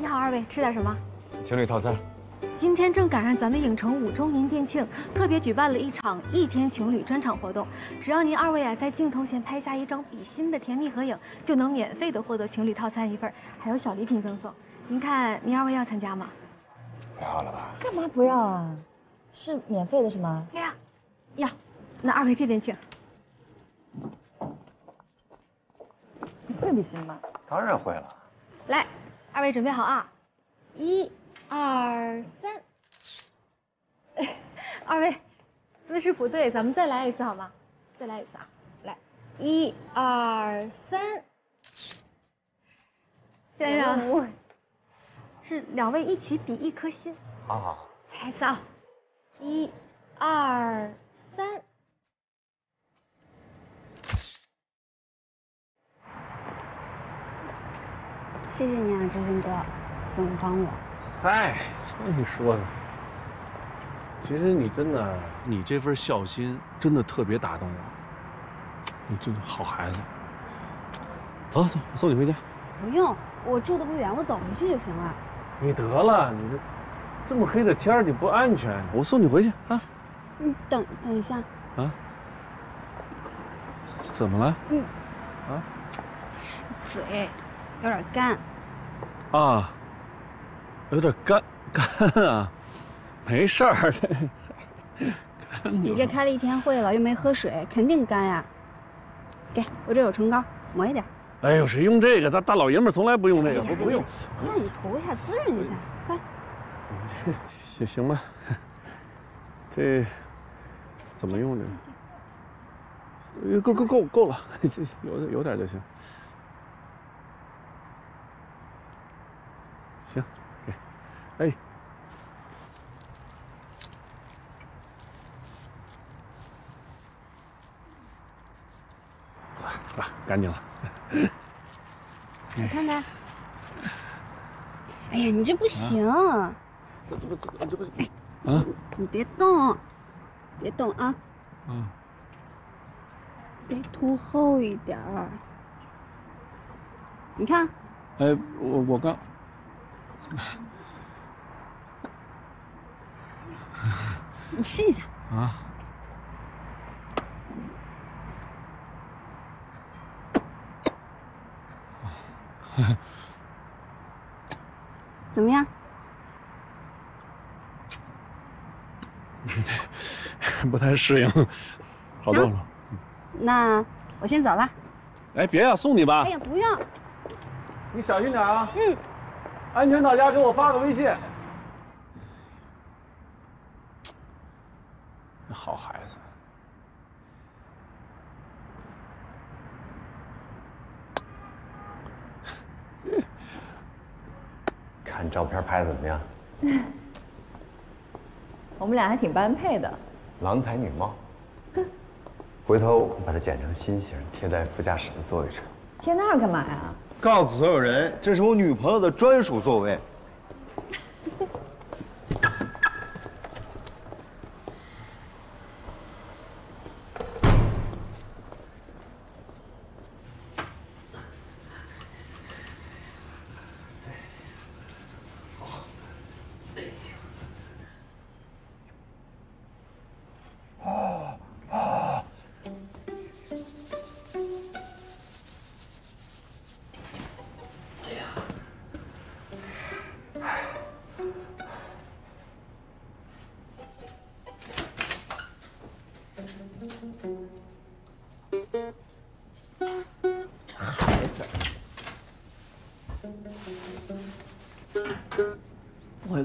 你好，二位，吃点什么？情侣套餐。今天正赶上咱们影城五周年店庆，特别举办了一场一天情侣专场活动。只要您二位啊在镜头前拍下一张比心的甜蜜合影，就能免费的获得情侣套餐一份，还有小礼品赠送。您看，您二位要参加吗？不要了吧？干嘛不要啊？是免费的是吗？对呀。呀，那二位这边请。你会比心吗？当然会了。来，二位准备好啊，一。二三，二位姿势不对，咱们再来一次好吗？再来一次啊！来，一二三，先生，是两位一起比一颗心。好好，再来一次啊！一二三，谢谢你啊，志兴哥，怎么帮我？嗨，瞧你说的。其实你真的，你这份孝心真的特别打动我。你真是好孩子。走走，我送你回家。不用，我住的不远，我走回去就行了。你得了，你这这么黑的天你不安全。我送你回去啊。你等等一下。啊？怎么了？嗯。啊？嘴有点干。啊。有点干干啊，没事儿。你这开了一天会了，又没喝水，肯定干呀。给我这有唇膏，抹一点。哎呦，谁用这个？大大老爷们从来不用这个，不不用。快，你涂一下，滋润一下，快。行行吧，这怎么用的？够够够够了，有有点就。行。哎，啊，干净了。我看看。哎呀，你这不行。这这这这不啊！你别动，别动啊。嗯。得涂厚一点儿。你看。哎，我我刚。你试一下啊！怎么样？不太适应，好多了。那我先走了。哎，别呀，送你吧。哎呀，不用。你小心点啊。嗯。安全到家，给我发个微信。好孩子，看照片拍的怎么样？我们俩还挺般配的，郎才女貌。回头我把它剪成心形，贴在副驾驶的座位上。贴那儿干嘛呀？告诉所有人，这是我女朋友的专属座位。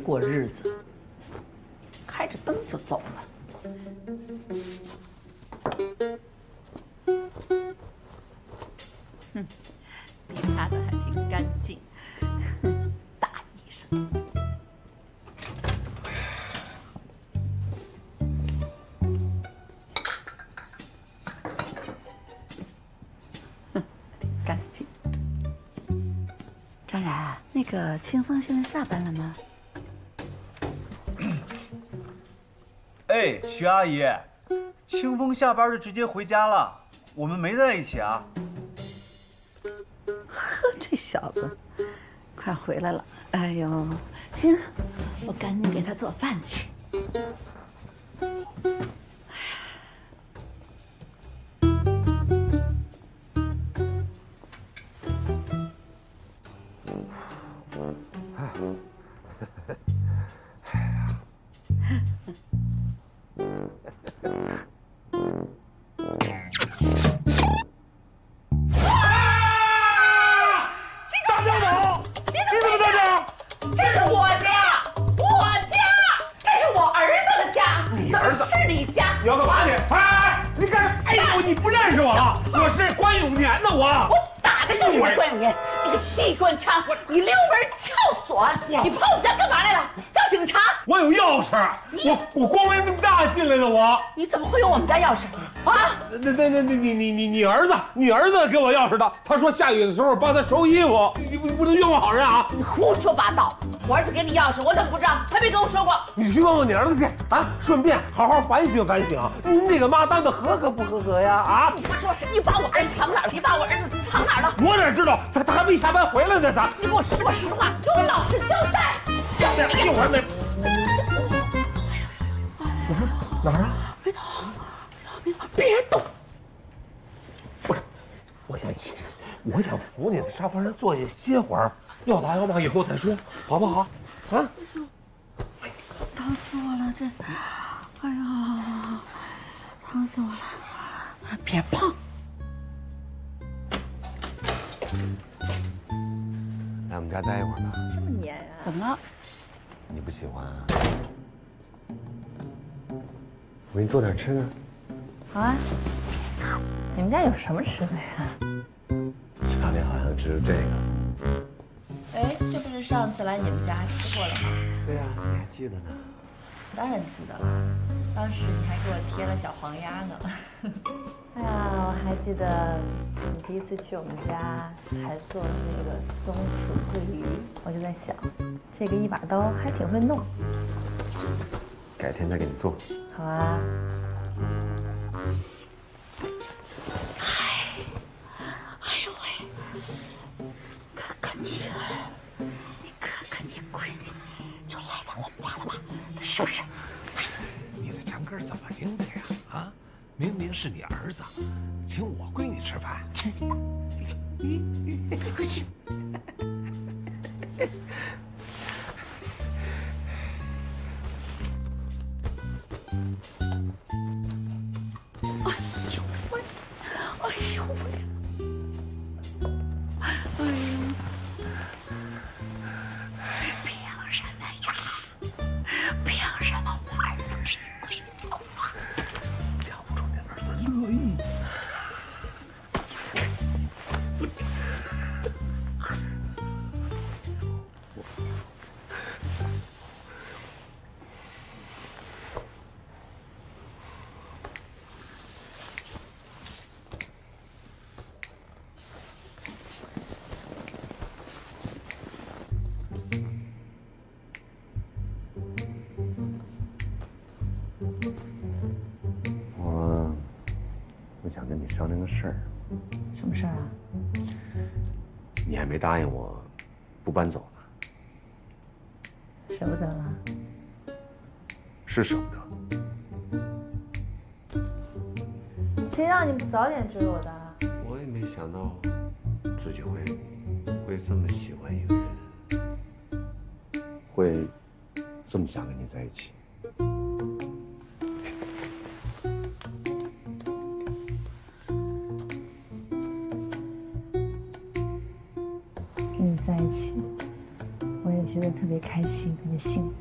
过日子，开着灯就走了。哼，你擦的还挺干净，大医生。哼，干净。张然，那个清风现在下班了吗？哎，徐阿姨，清风下班就直接回家了，我们没在一起啊。呵，这小子，快回来了。哎呦，行，我赶紧给他做饭去。给我钥匙的。他说下雨的时候帮他收衣服，你你不能冤枉好人啊！你胡说八道！我儿子给你钥匙，我怎么不知道？他没跟我说过。你去问问你儿子去啊，顺便好好反省反省，您这个妈当的合格不合格呀？啊！你他妈说是你把我儿子藏哪儿了？你把我儿子藏哪儿了？我哪知道他他还没下班回来呢，他。你给我说实话，给我老实交代。一会儿有啊那？哪儿啊？别动，别动，别动！我想起，我想扶你在沙发上坐下歇会儿，要打要骂以后再说，好不好？啊？疼死我了，这，哎呀，疼死我了！别碰！来我们家待一会儿吧。这么黏啊？怎么了？你不喜欢啊？我给你做点吃的。好啊。你们家有什么吃的呀？家里好像只有这个。哎，这不是上次来你们家吃过了吗？对呀、你还记得呢？当然记得了，当时你还给我贴了小黄鸭呢。哎呀，我还记得你第一次去我们家还做了那个松鼠桂鱼，我就在想，这个一把刀还挺会弄。改天再给你做。好啊。是不是？你这墙根怎么听的呀？啊，明明是你儿子，请我闺女吃饭。哎商量个事儿，什么事儿啊？你还没答应我不搬走呢，舍不得了？是舍不得。谁让你不早点追我的？我也没想到自己会会这么喜欢一个人，会这么想跟你在一起。在一起，我也觉得特别开心，特别幸福。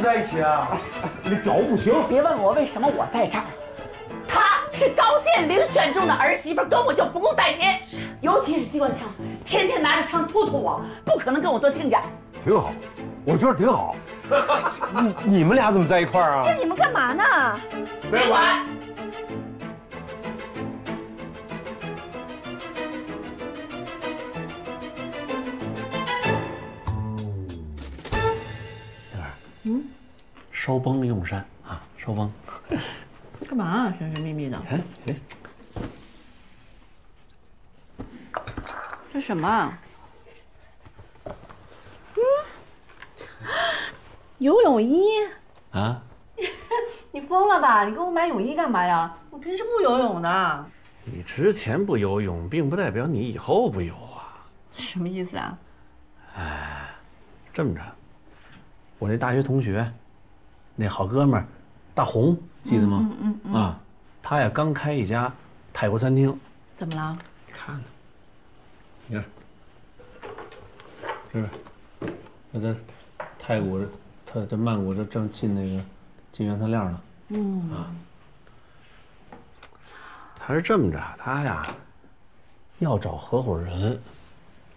们在一起啊？你脚不行。别问我为什么我在这儿，她是高建林选中的儿媳妇，跟我就不共戴天。尤其是机关枪，天天拿着枪突突我，不可能跟我做亲家。挺好，我觉得挺好。你你们俩怎么在一块儿啊？你们干嘛呢？没完。烧崩用膳啊，收风。干嘛啊？神神秘秘的。哎哎，这什么啊？嗯，游泳衣。啊？你疯了吧？你给我买泳衣干嘛呀？我平时不游泳的。你之前不游泳，并不代表你以后不游啊。什么意思啊？哎，这么着，我那大学同学，那好哥们儿大红，记得吗？嗯嗯嗯。啊，他呀刚开一家泰国餐厅。怎么了？看呢，你看，是不是？那在泰国，他在曼谷这正进那个进原材料呢。嗯。啊。他是这么着，他呀要找合伙人，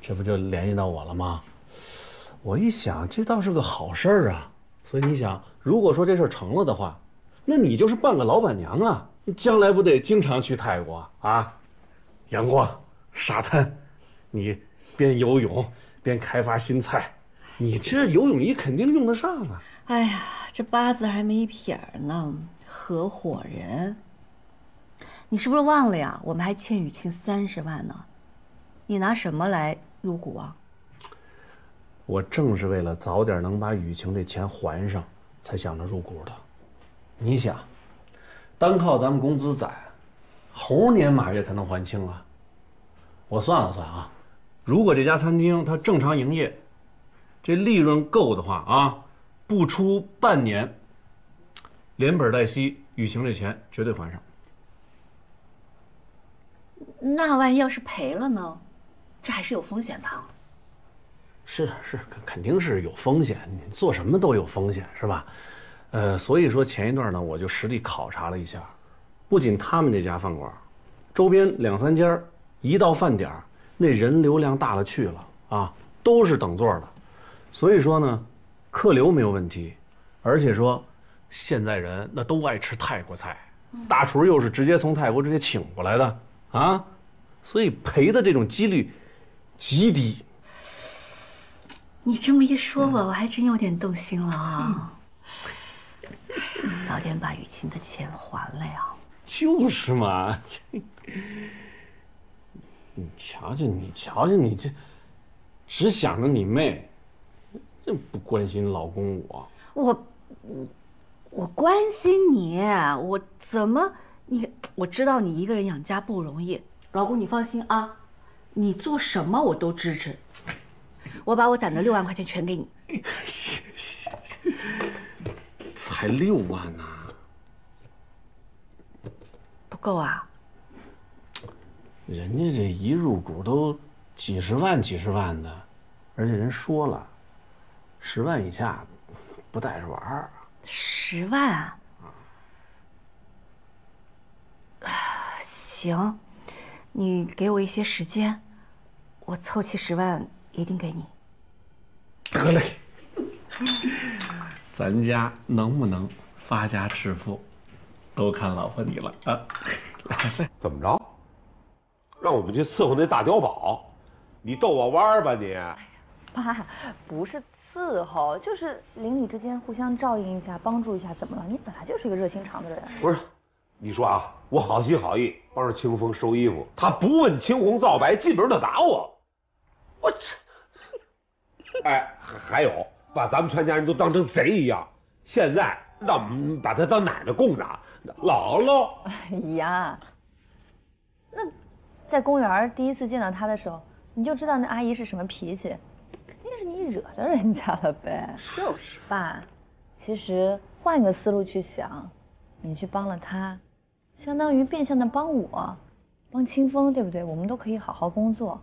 这不就联系到我了吗？我一想，这倒是个好事儿啊。所以你想，如果说这事儿成了的话，那你就是半个老板娘啊！将来不得经常去泰国啊？阳光、沙滩，你边游泳边开发新菜，你这游泳衣肯定用得上啊！哎呀，这八字还没一撇呢，合伙人。你是不是忘了呀？我们还欠雨晴三十万呢，你拿什么来入股啊？我正是为了早点能把雨晴这钱还上，才想着入股的。你想，单靠咱们工资攒，猴年马月才能还清啊！我算了算啊，如果这家餐厅它正常营业，这利润够的话啊，不出半年，连本带息，雨晴这钱绝对还上。那万一要是赔了呢？这还是有风险的。是是，肯肯定是有风险，你做什么都有风险，是吧？呃，所以说前一段呢，我就实地考察了一下，不仅他们这家饭馆，周边两三家，一到饭点儿，那人流量大了去了啊，都是等座的。所以说呢，客流没有问题，而且说现在人那都爱吃泰国菜，大厨又是直接从泰国直接请过来的啊，所以赔的这种几率极低。你这么一说吧，我还真有点动心了啊！早点把雨晴的钱还了呀！就是嘛，你瞧瞧，你瞧瞧，你这只想着你妹，这不关心老公我。我我我关心你，我怎么你我知道你一个人养家不容易，老公你放心啊，你做什么我都支持。我把我攒的六万块钱全给你。才六万呐，不够啊？人家这一入股都几十万、几十万的，而且人说了，十万以下不带着玩儿。十万啊？行，你给我一些时间，我凑齐十万一定给你。得嘞，咱家能不能发家致富，都看老婆你了啊！怎么着？让我们去伺候那大碉堡？你逗我玩儿吧你？爸，不是伺候，就是邻里之间互相照应一下，帮助一下，怎么了？你本来就是一个热心肠的人。不是，你说啊，我好心好意帮着清风收衣服，他不问青红皂白，进门就打我，我这。哎，还还有，把咱们全家人都当成贼一样。现在让我们把他当奶奶供着，姥姥。哎呀，那在公园第一次见到他的时候，你就知道那阿姨是什么脾气，肯定是你惹着人家了呗。就是爸，其实换一个思路去想，你去帮了他，相当于变相的帮我，帮清风，对不对？我们都可以好好工作。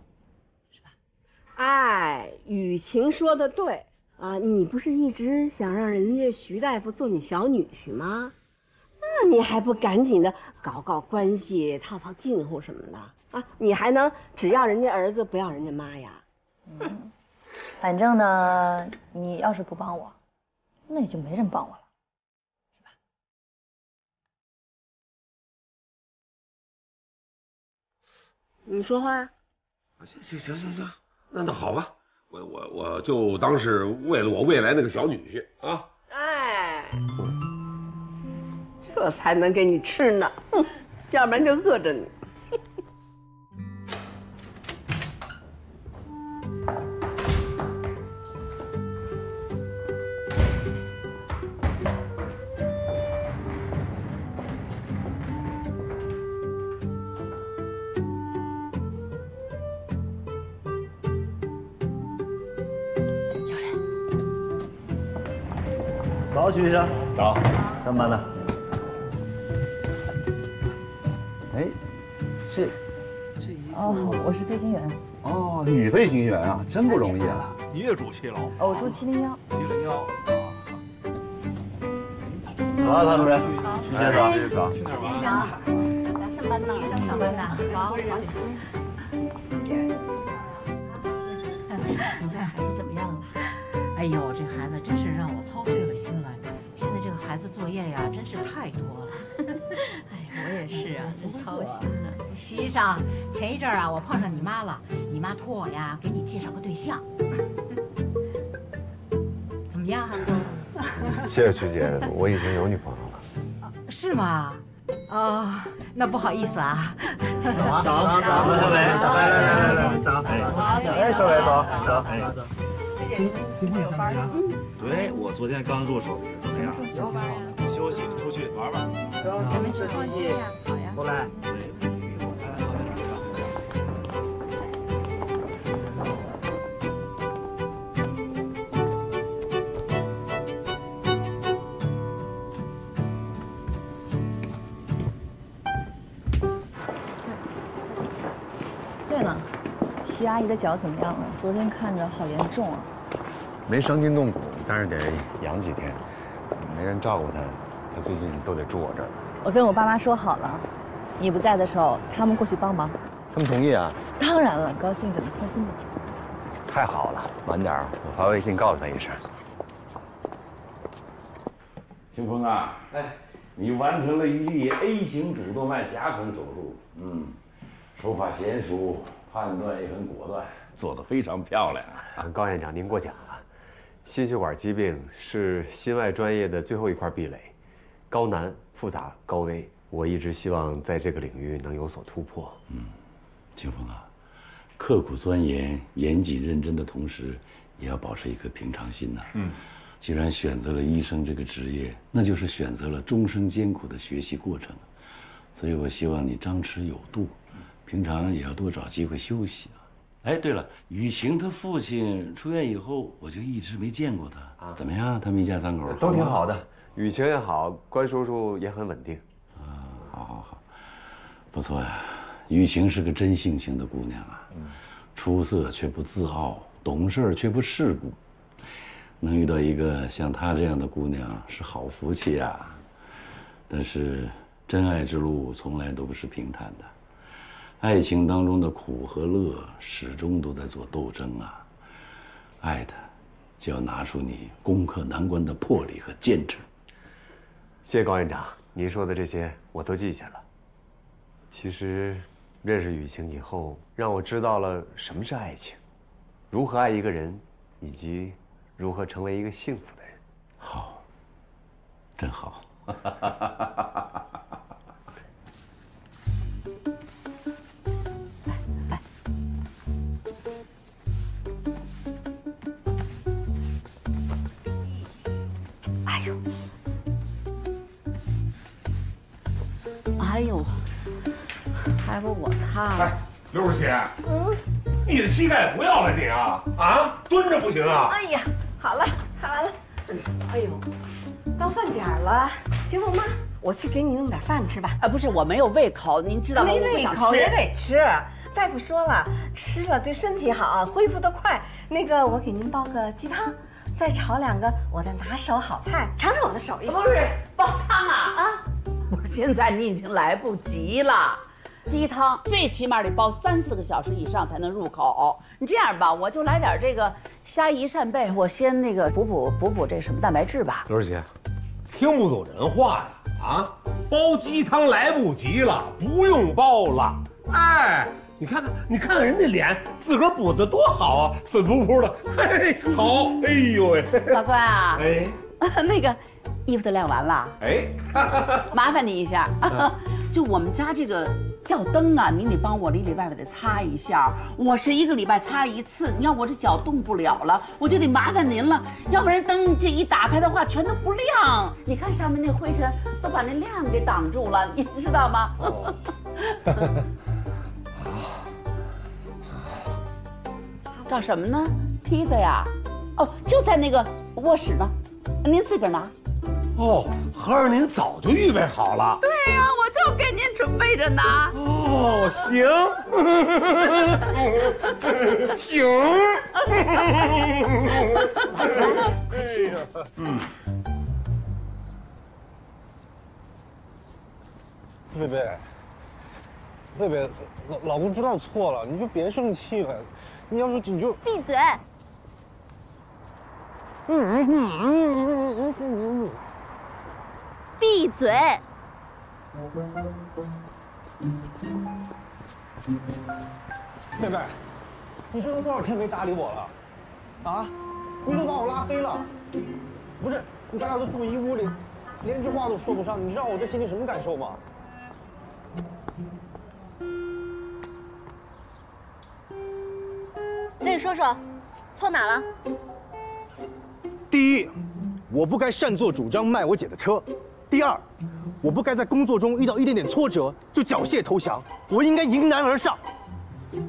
哎，雨晴说的对啊，你不是一直想让人家徐大夫做你小女婿吗？那你还不赶紧的搞搞关系，套套近乎什么的啊？你还能只要人家儿子不要人家妈呀？嗯，反正呢，你要是不帮我，那也就没人帮我了。你说话。行行行行行，那那好吧，我我我就当是为了我未来那个小女婿啊。哎，这才能给你吃呢，哼，要不然就饿着你。早，徐医生。早，上班了。哎，是，哦，我是飞行员。哦，女飞行员啊，真不容易啊。你也住七楼？哦，我住七零幺。七零幺。早啊，唐主任。徐先生。早。去哪儿玩啊？咱上班呢。徐医生上班呢。早。你家孩子怎么样了？哎呦，这孩子作业呀，真是太多了。哎，我也是啊，真操心呢。徐医生，前一阵啊，我碰上你妈了，你妈托我呀，给你介绍个对象。怎么样？谢谢曲姐，我已经有女朋友了。是吗？哦，那不好意思啊。走走走，小伟，来来来来，走。哎，小伟，走走。哎。新新会相亲啊？嗯，对，我昨天刚入手，怎么样？休息，出去玩玩。咱们去休息。好呀。过来。对了，徐阿姨的脚怎么样了？昨天看着好严重啊。没伤筋动骨，但是得养几天，没人照顾他，他最近都得住我这儿。我跟我爸妈说好了，你不在的时候，他们过去帮忙。他们同意啊？当然了，高兴着呢，放心吧。太好了，晚点我发微信告诉他一声。清风啊，哎，你完成了一例 A 型主动脉夹层手术，嗯，手法娴熟，判断也很果断，做得非常漂亮啊！高院长，您过奖了。心血管疾病是心外专业的最后一块壁垒，高难、复杂、高危。我一直希望在这个领域能有所突破。嗯，清风啊，刻苦钻研、严谨认真的同时，也要保持一颗平常心呐。嗯，既然选择了医生这个职业，那就是选择了终生艰苦的学习过程。所以我希望你张弛有度，平常也要多找机会休息啊。哎，对了，雨晴她父亲出院以后，我就一直没见过她啊。怎么样？他们一家三口都挺好的，雨晴也好，关叔叔也很稳定。啊，好好好，不错呀。雨晴是个真性情的姑娘啊，出色却不自傲，懂事却不世故。能遇到一个像她这样的姑娘是好福气啊。但是，真爱之路从来都不是平坦的。爱情当中的苦和乐，始终都在做斗争啊！爱他，就要拿出你攻克难关的魄力和坚持。谢谢高院长，您说的这些我都记下了。其实，认识雨晴以后，让我知道了什么是爱情，如何爱一个人，以及如何成为一个幸福的人。好，真好。哎呦，还不我擦哎，刘主席，嗯，你的膝盖不要了你啊啊，蹲着不行啊！哎呀，好了，看完了。哎呦，到饭点了，金凤妈，我去给你弄点饭吃吧。啊，不是，我没有胃口，您知道吗？没胃口也得吃。大夫说了，吃了对身体好，恢复得快。那个，我给您煲个鸡汤。再炒两个我的拿手好菜，尝尝我的手艺。不是煲汤啊啊！我说现在你已经来不及了，鸡汤最起码得煲三四个小时以上才能入口。你这样吧，我就来点这个虾夷扇贝，我先那个补补补补这什么蛋白质吧。刘二姐，听不懂人话呀？啊，煲鸡汤来不及了，不用煲了。哎，你看看，你看看人家脸，自个儿补的多好啊，粉扑扑的，嘿，好，哎呦喂，老关啊，哎，那个衣服都晾完了，哎，麻烦你一下，就我们家这个吊灯啊，您得帮我里里外外的擦一下。我是一个礼拜擦一次，你要我这脚动不了了，我就得麻烦您了。要不然灯这一打开的话，全都不亮。你看上面那灰尘都把那亮给挡住了，你知道吗？找什么呢？梯子呀？哦，就在那个卧室呢，您自个儿拿。哦，合着您早就预备好了？对呀，我就给您准备着呢。哦，行，行，快去。嗯，贝贝，贝贝，老老公知道错了，你就别生气了。你要是你就闭嘴。闭嘴！贝贝，你这都多少天没搭理我了？啊？你都把我拉黑了？不是，你咱俩都住一屋里，连句话都说不上，你知道我这心里什么感受吗？那你说说，错哪了？第一，我不该擅作主张卖我姐的车；第二，我不该在工作中遇到一点点挫折就缴械投降，我应该迎难而上。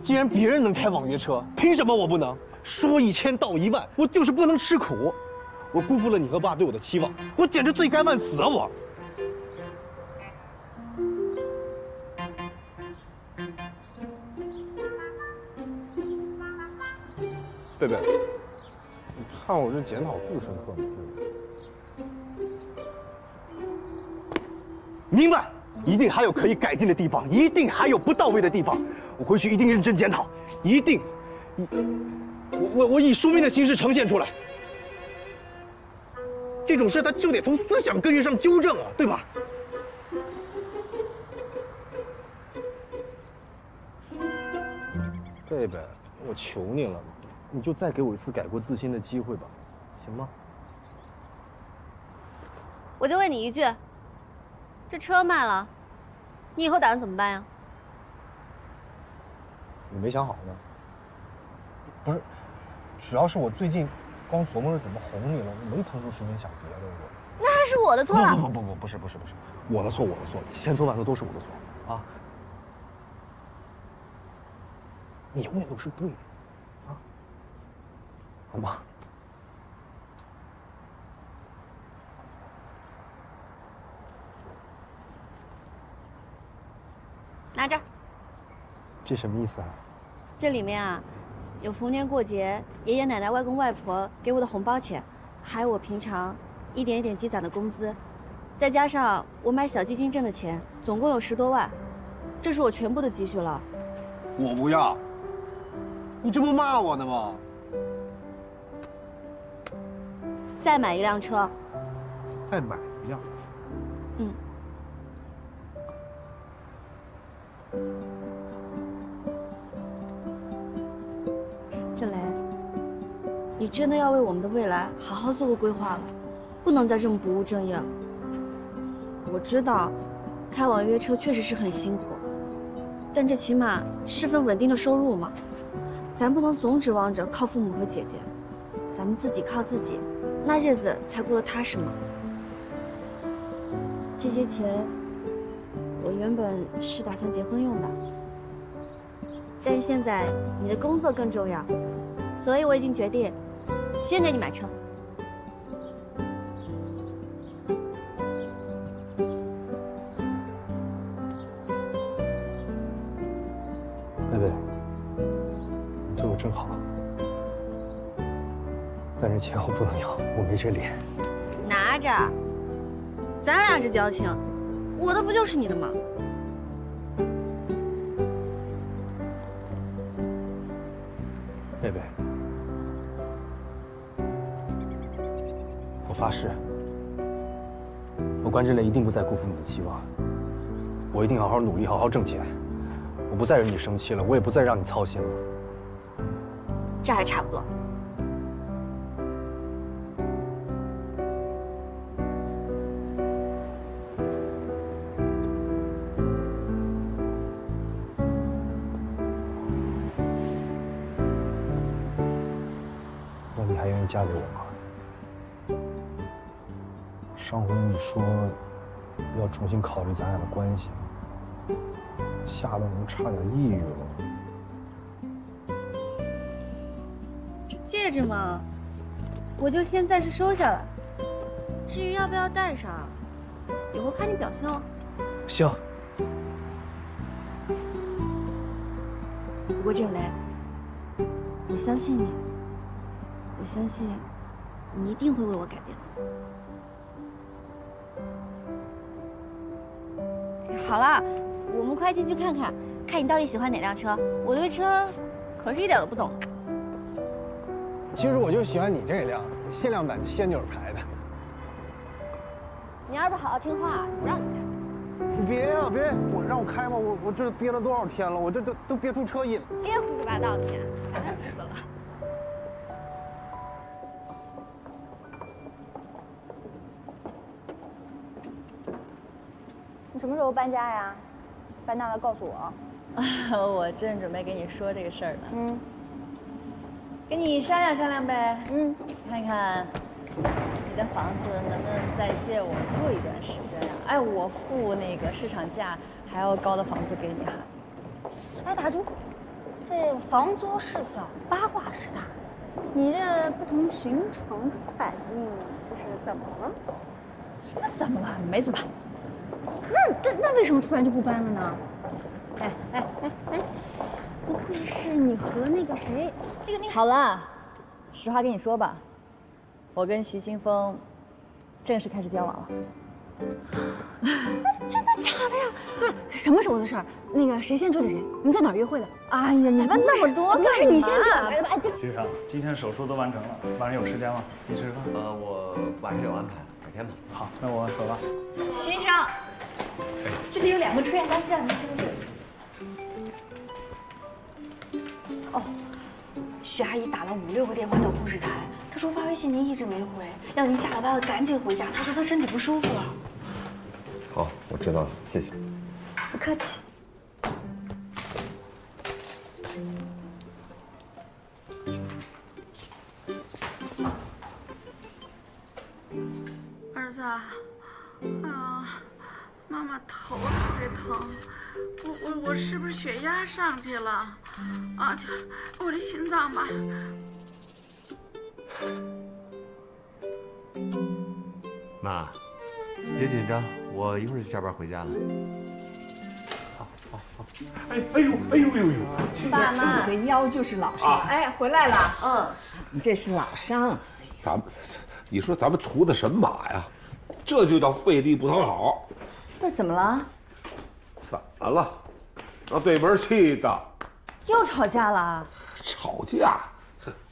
既然别人能开网约车，凭什么我不能？说一千道一万，我就是不能吃苦。我辜负了你和爸对我的期望，我简直罪该万死啊！我。贝贝，看我这检讨不深刻吗？明白，一定还有可以改进的地方，一定还有不到位的地方。我回去一定认真检讨，一定，以我我我以书面的形式呈现出来。这种事，他就得从思想根源上纠正啊，对吧？贝贝，我求你了，你就再给我一次改过自新的机会吧，行吗？我就问你一句，这车卖了，你以后打算怎么办呀？你没想好呢。不是，主要是我最近光琢磨着怎么哄你了，我没腾出时间想别的。我那还是我的错了。不不不不不是不是不是，我的错我的错，千错万错都是我的错啊！你永远都是对的，啊，好吗？拿着，这什么意思啊？这里面啊，有逢年过节爷爷奶奶、外公外婆给我的红包钱，还有我平常一点一点积攒的工资，再加上我买小基金挣的钱，总共有十多万，这是我全部的积蓄了。我不要，你这不骂我呢吗？再买一辆车，再买一辆。嗯。郑雷，你真的要为我们的未来好好做个规划了，不能再这么不务正业了。我知道，开网约车确实是很辛苦，但这起码是份稳定的收入嘛。咱不能总指望着靠父母和姐姐，咱们自己靠自己，那日子才过得踏实嘛。这些钱，我原本是打算结婚用的。但是现在你的工作更重要，所以我已经决定，先给你买车。给这里拿着。咱俩这交情我的不就是你的吗？贝贝我发誓我关之琳一定不再辜负你的期望我一定好好努力好好挣钱。我不再惹你生气了我也不再让你操心了。这还差不多。说要重新考虑咱俩的关系，吓得我都差点抑郁了。这戒指嘛，我就先暂时收下了。至于要不要戴上，以后看你表现了。行。不过郑雷，我相信你，我相信你一定会为我改变好了，我们快进去看看，看你到底喜欢哪辆车。我对车可是一点都不懂。其实我就喜欢你这辆限量版仙女牌的。你要是不好好听话，不让你开。你别呀、别！我让我开吗？我我这憋了多少天了？我这都都憋出车瘾了。别胡说八道你，烦死了。什么时候搬家呀？搬大了告诉我。我正准备跟你说这个事儿呢。嗯，跟你商量商量呗。嗯，看看你的房子能不能再借我住一段时间呀？哎，我付那个市场价还要高的房子给你哈。哎，打住，这房租事小，八卦事大，你这不同寻常的反应，这是怎么了？什么怎么了？没怎么。那那那为什么突然就不搬了呢？哎哎哎哎，不会是你和那个谁，那个那个？好了，实话跟你说吧，我跟徐清峰正式开始交往了。真的假的呀？不是什么时候的事儿？那个谁先追的谁？你们在哪儿约会的？哎呀，你问那么多，不是你先表白的吧？哎，这局长，今天手术都完成了，晚上有时间吗？一起吃饭？呃，我晚上有安排，改天吧。好，那我走了。徐医生，这里有两个出院单，让您签字。哦，徐阿姨打了五六个电话到护士台，她说发微信您一直没回，要您下了班了赶紧回家。她说她身体不舒服了。好，我知道了，谢谢。不客气。疼，我我我是不是血压上去了？啊，就我的心脏吧。妈，别紧张，我一会儿就下班回家了。哎哎呦哎呦呦呦！爸妈，你这腰就是老伤。啊哎，回来了。嗯，你这是老伤。咱们，你说咱们图的什么马呀？这就叫费力不讨好。不是怎么了？怎么了？让对门气的。又吵架了？吵架？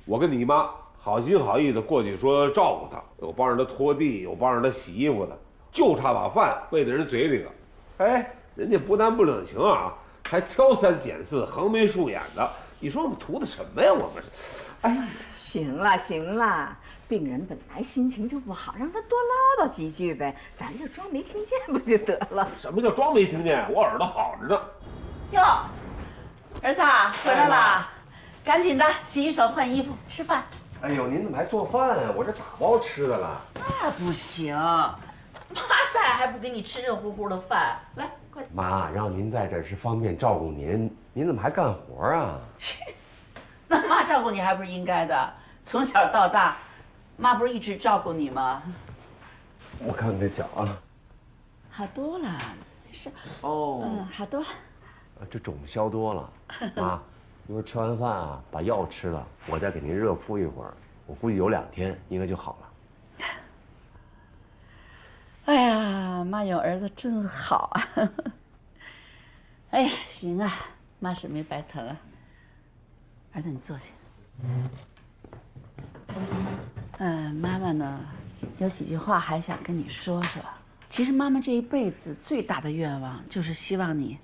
我跟你妈好心好意的过去说照顾她，有帮着她拖地，有帮着她洗衣服的，就差把饭喂在人嘴里了。哎，人家不但不领情啊，还挑三拣四、横眉竖眼的。你说我们图的什么呀？我们是，哎，行了行了，病人本来心情就不好，让他多唠叨几句呗，咱就装没听见不就得了？什么叫装没听见？我耳朵好着呢。哟，儿子啊回来了，赶紧的洗洗手、换衣服、吃饭。哎呦，您怎么还做饭啊？我这打包吃的了。那不行，妈在还不给你吃热乎乎的饭，来，快点。妈，让您在这儿是方便照顾您，您怎么还干活啊？切那妈照顾你还不是应该的？从小到大，妈不是一直照顾你吗？我看看这脚啊，好多了，没事。哦嗯，好多了。这肿消多了。妈，一会儿吃完饭啊，把药吃了，我再给您热敷一会儿，我估计有两天应该就好了。哎呀，妈有儿子真好啊！哎呀，行啊，妈是没白疼啊。儿子，你坐下。嗯，妈妈呢，有几句话还想跟你说说。其实妈妈这一辈子最大的愿望就是希望你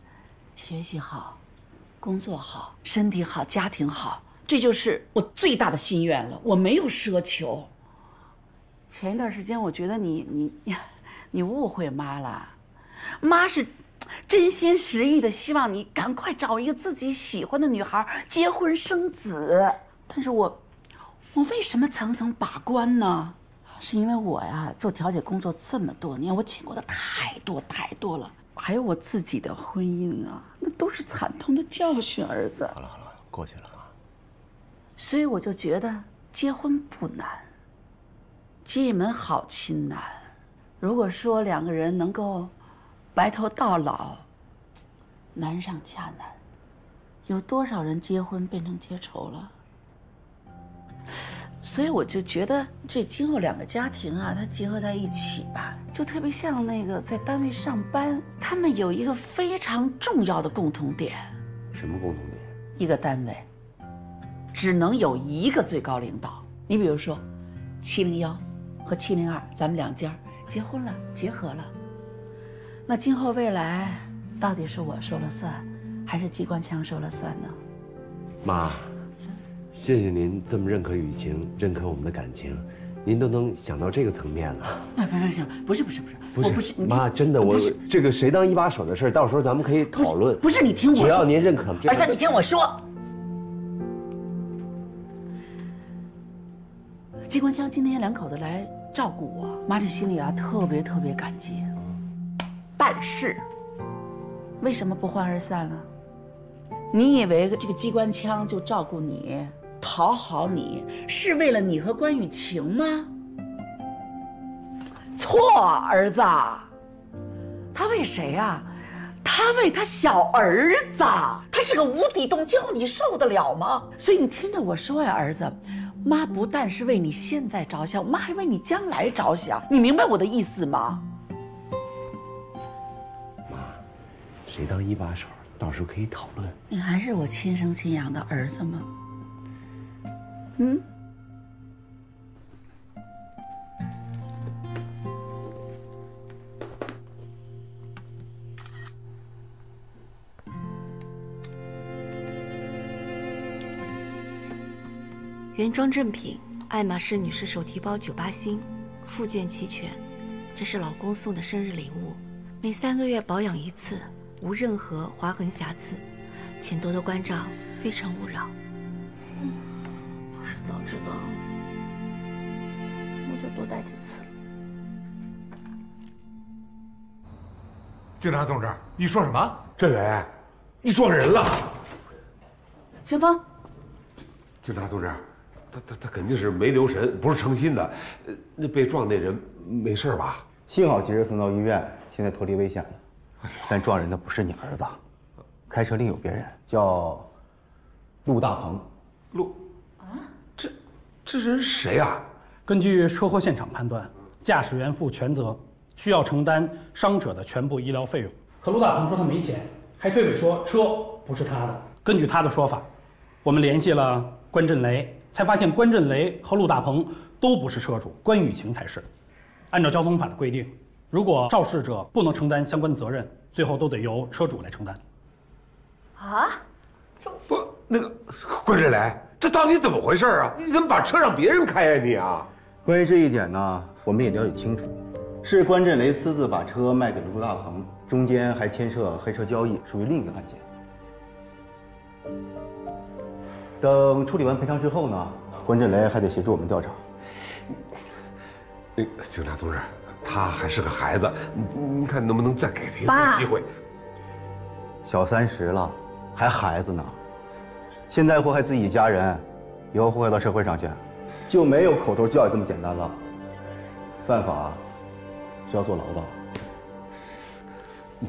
学习好，工作好，身体好，家庭好，这就是我最大的心愿了。我没有奢求。前一段时间，我觉得你 你你误会妈了，妈是真心实意的希望你赶快找一个自己喜欢的女孩结婚生子。但是我我为什么层层把关呢？是因为我呀，做调解工作这么多年，我见过的太多太多了，还有我自己的婚姻啊，那都是惨痛的教训。儿子，好了好了，过去了啊。所以我就觉得结婚不难，结一门好亲难。如果说两个人能够白头到老，难上加难。有多少人结婚变成结仇了？所以我就觉得这今后两个家庭啊，它结合在一起吧，就特别像那个在单位上班，他们有一个非常重要的共同点。什么共同点？一个单位只能有一个最高领导。你比如说，七零幺和七零二，咱们两家结婚了，结合了。那今后未来，到底是我说了算，还是机关枪说了算呢？妈。谢谢您这么认可雨晴，认可我们的感情，您都能想到这个层面了。哎，不是不是不是不是不是，不是妈，真的，我这个谁当一把手的事到时候咱们可以讨论。不是你听我说，只要您认可，儿子，你听我说。机关枪今天两口子来照顾我，妈这心里啊特别特别感激。但是，为什么不欢而散了？你以为这个机关枪就照顾你？讨好你是为了你和关雨晴吗？错，儿子，他为谁啊？他为他小儿子，他是个无底洞胶，你受得了吗？所以你听着我说呀，儿子，妈不但是为你现在着想，妈还为你将来着想，你明白我的意思吗？妈，谁当一把手，到时候可以讨论。你还是我亲生亲养的儿子吗？嗯。原装正品，爱马仕女士手提包九八新，附件齐全。这是老公送的生日礼物，每三个月保养一次，无任何划痕瑕疵，请多多关照，非诚勿扰。是早知道，我就多带几次了。警察同志，你说什么？郑磊，你撞人了！前锋，警察同志，他他他肯定是没留神，不是成心的。呃，那被撞那人没事吧？幸好及时送到医院，现在脱离危险了。但撞人的不是你儿子，开车另有别人，叫陆大鹏。陆。这人谁啊？根据车祸现场判断，驾驶员负全责，需要承担伤者的全部医疗费用。可陆大鹏说他没钱，还推诿说车不是他的。根据他的说法，我们联系了关振雷，才发现关振雷和陆大鹏都不是车主，关雨晴才是。按照交通法的规定，如果肇事者不能承担相关责任，最后都得由车主来承担。啊？不，那个关震雷。这到底怎么回事啊？你怎么把车让别人开呀？你啊！关于这一点呢，我们也了解清楚，是关震雷私自把车卖给了陆大鹏，中间还牵涉黑车交易，属于另一个案件。等处理完赔偿之后呢，关震雷还得协助我们调查。那警察同志，他还是个孩子，您您看能不能再给他一次机会？小三十了，还孩子呢。现在祸害自己家人，以后祸害到社会上去，就没有口头教育这么简单了。犯法是要坐牢的。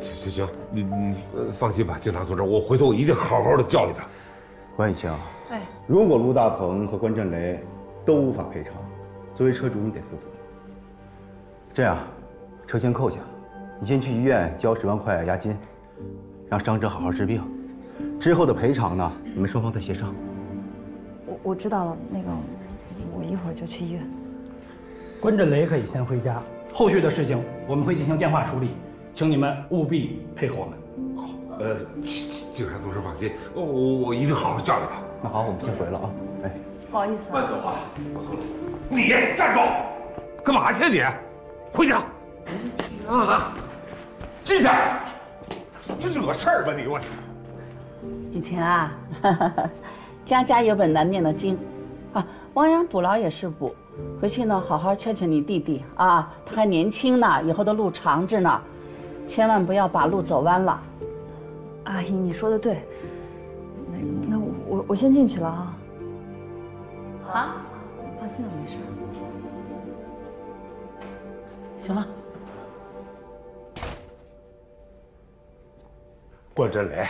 行行，你你放心吧，警察同志，我回头我一定好好的教育他。关雨晴，哎，如果陆大鹏和关震雷都无法赔偿，作为车主你得负责。这样，车先扣下，你先去医院交十万块押金，让伤者好好治病。之后的赔偿呢？你们双方再协商。我我知道了，那个，我一会儿就去医院。关振雷可以先回家，后续的事情我们会进行电话处理，请你们务必配合我们。好呃，警察同志放心，我我我一定好好教育他。那好，我们先回了啊。哎，不好意思、啊。慢走啊，你站住！干嘛去你？回家！啊！进去！这惹事儿吧你我。雨晴啊，家家有本难念的经，啊，亡羊补牢也是补。回去呢，好好劝劝你弟弟啊，他还年轻呢，以后的路长着呢，千万不要把路走弯了。阿姨，你说的对。那那我我先进去了啊。啊，放心，我没事。行了。关振雷，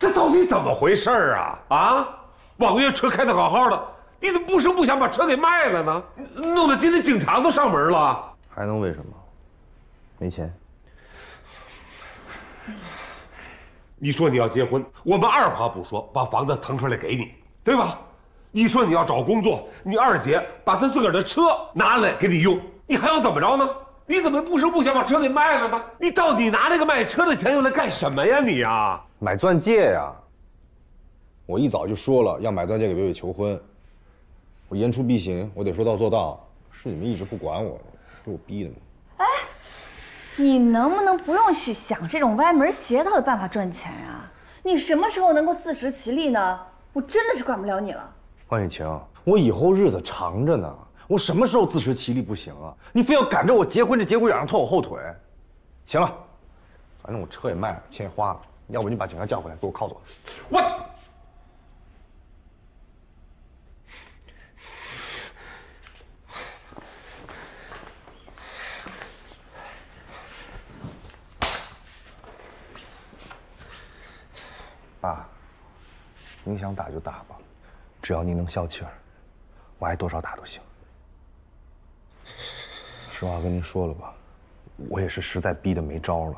这到底怎么回事啊？啊，网约车开的好好的，你怎么不声不响把车给卖了呢？弄得今天警察都上门了。还能为什么？没钱。你说你要结婚，我们二话不说把房子腾出来给你，对吧？你说你要找工作，你二姐把她自个儿的车拿来给你用，你还要怎么着呢？你怎么不声不响把车给卖了呢？你到底拿那个卖车的钱用来干什么呀？你呀，买钻戒呀！我一早就说了要买钻戒给伟伟求婚，我言出必行，我得说到做到。是你们一直不管我，给我逼的吗？哎，你能不能不用去想这种歪门邪道的办法赚钱呀？你什么时候能够自食其力呢？我真的是管不了你了。万雨晴，我以后日子长着呢。我什么时候自食其力不行啊？你非要赶着我结婚这节骨眼上拖我后腿。行了，反正我车也卖了，钱也花了，要不你把警察叫回来给我铐走。我。爸，您想打就打吧，只要您能消气儿，我爱多少打都行。实话跟您说了吧，我也是实在逼得没招了。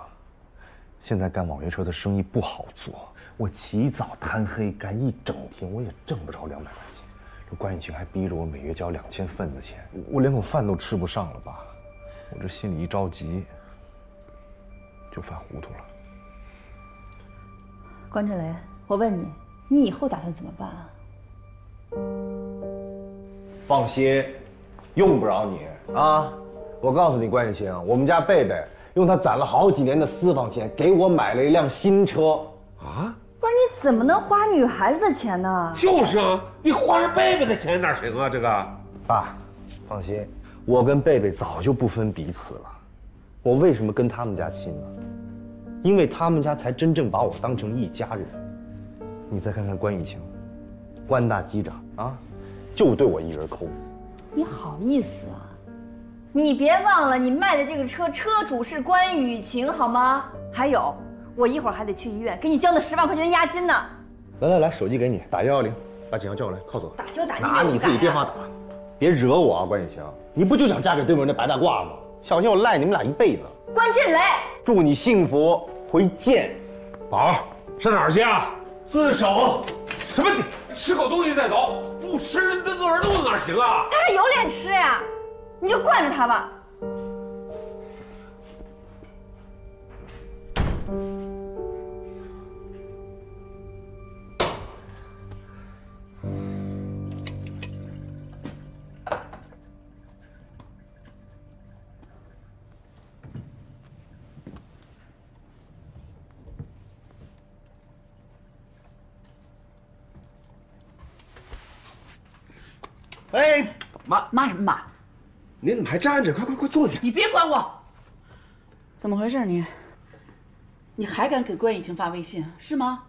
现在干网约车的生意不好做，我起早贪黑干一整天，我也挣不着两百块钱。这关雨晴还逼着我每月交两千份子钱，我连口饭都吃不上了吧？我这心里一着急，就犯糊涂了。关振雷，我问你，你以后打算怎么办啊？放心，用不着你啊！我告诉你，关雨晴，我们家贝贝用他攒了好几年的私房钱给我买了一辆新车啊！不是你怎么能花女孩子的钱呢？就是啊，你花人贝贝的钱哪行啊？这个，爸，放心，我跟贝贝早就不分彼此了。我为什么跟他们家亲呢？因为他们家才真正把我当成一家人。你再看看关雨晴，关大机长啊，就对我一人抠。你好意思啊？你别忘了，你卖的这个车车主是关雨晴，好吗？还有，我一会儿还得去医院给你交那十万块钱的押金呢。来来来，手机给你，打幺幺零，把警察叫过来，铐走。打就打，拿你自己电话打，别惹我啊，关雨晴，你不就想嫁给对门那白大褂吗？小心我赖你们俩一辈子。关震雷，祝你幸福，回见。宝，上哪儿去啊？自首。什么？你吃口东西再走？不吃那饿着肚子哪行啊？他还有脸吃呀？你就惯着他吧。哎，妈妈什么妈？您怎么还站着？快快快坐下！你别管我。怎么回事你？你还敢给关雨晴发微信是吗？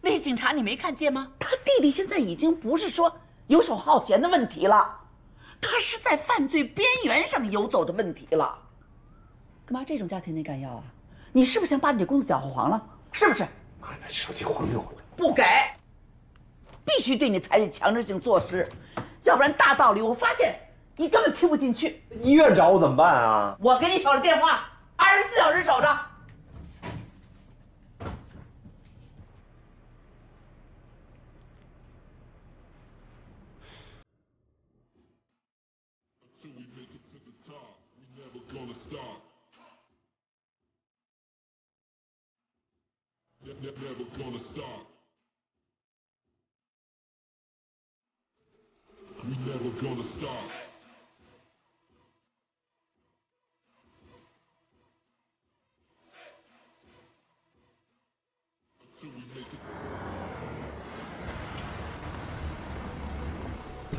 那些警察你没看见吗？他弟弟现在已经不是说游手好闲的问题了，他是在犯罪边缘上游走的问题了。干嘛这种家庭你敢要啊？你是不是想把你这工作搅和黄了？是不是？妈，那手机还给我。不给，必须对你采取强制性措施，要不然大道理我发现你根本听不进去。医院找我怎么办啊？我给你守着电话，二十四小时守着。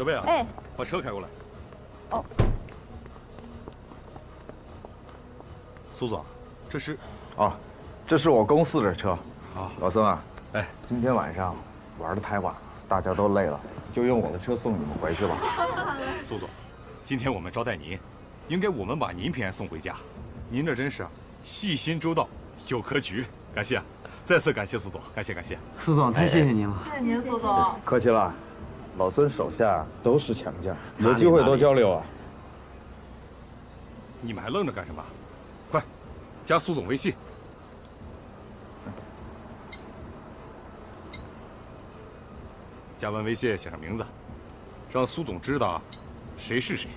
小贝啊，哎，把车开过来。哦。苏总，这是啊，这是我公司的车。啊，老孙啊，哎，今天晚上玩的太晚了，大家都累了，就用我的车送你们回去吧。苏总，今天我们招待您，应该我们把您平安送回家。您这真是细心周到，有格局，感谢，再次感谢苏总，感谢感谢。苏总太谢谢您了谢谢您，苏总。客气了，老孙手下都是强将，有机会多交流啊。你们还愣着干什么？快，加苏总微信。加完微信写上名字，让苏总知道谁是谁。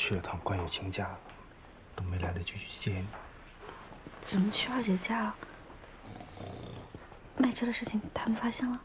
去了趟关雨晴家，都没来得及去接你。怎么去二姐家了？卖车的事情他们发现了？